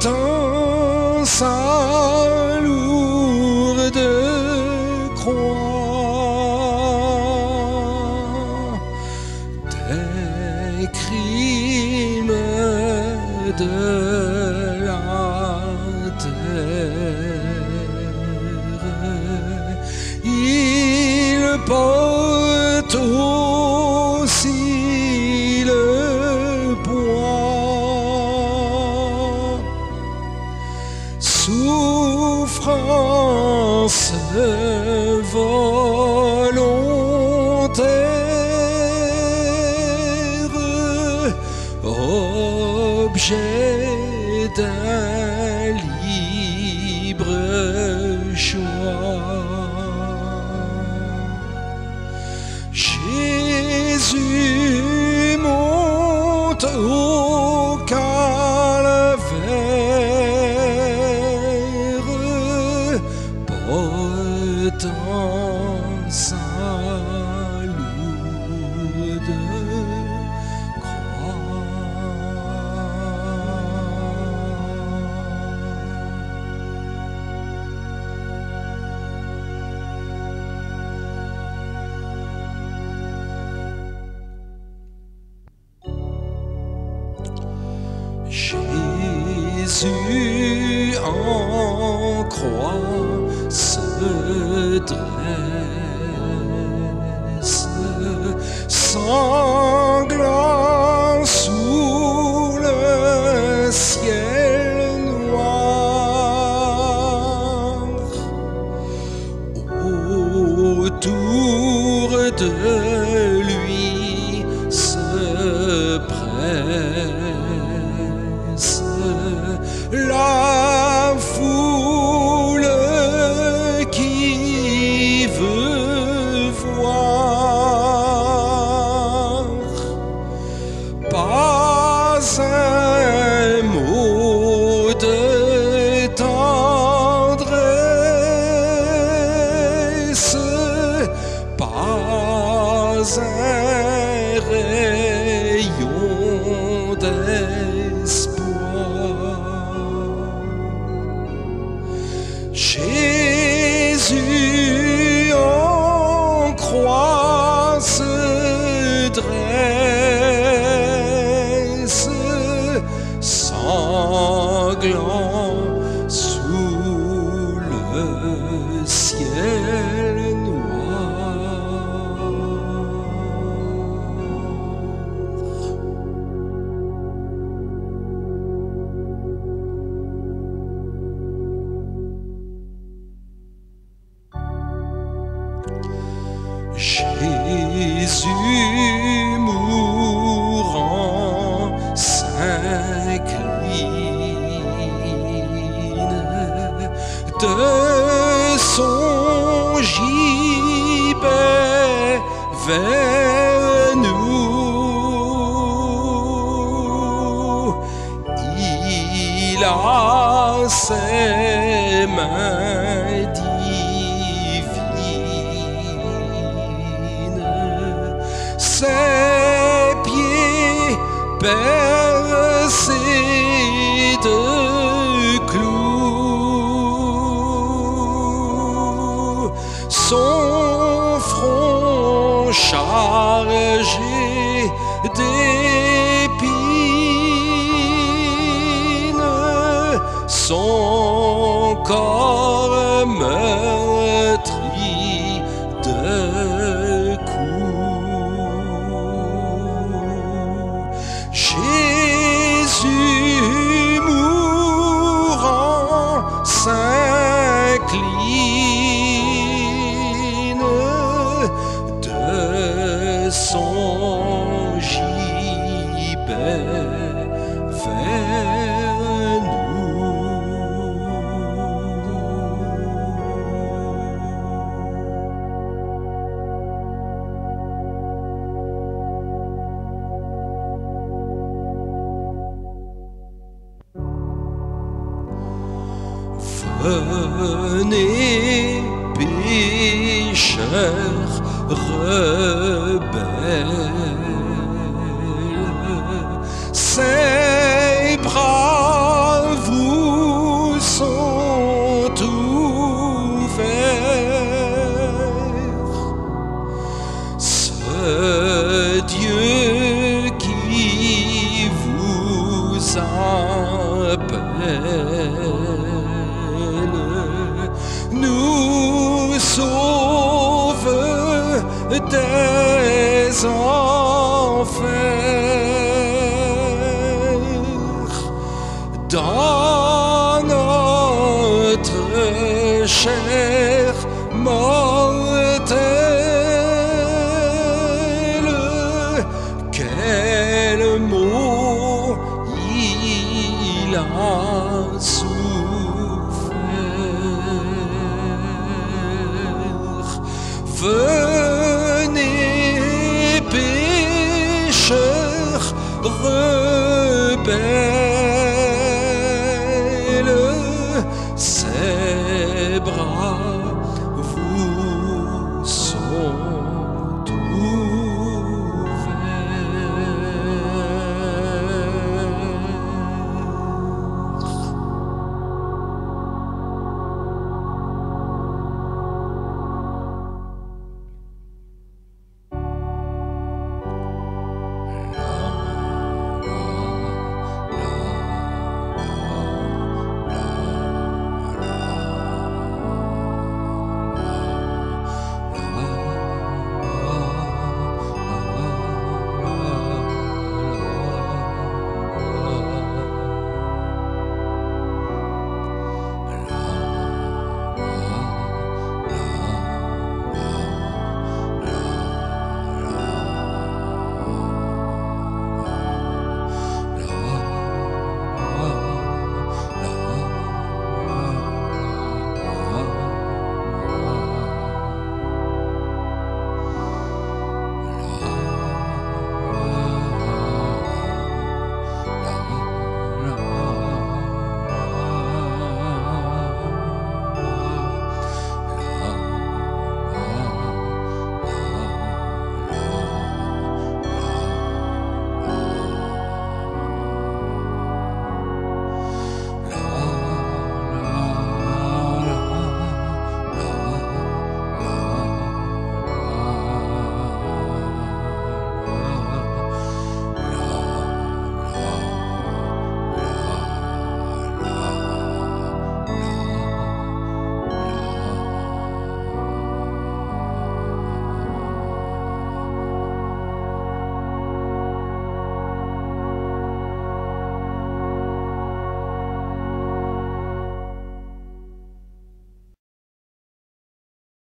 portant sa lourde croix des crimes de la terre. Il porte take croix se dresse, sanglant sous le ciel noir. Autour de lui se presse la Jésus mourant s'incline de son gibet vers nous. Il a ses mains embarrassing. Venez, pécheurs rebelles, des begrepen.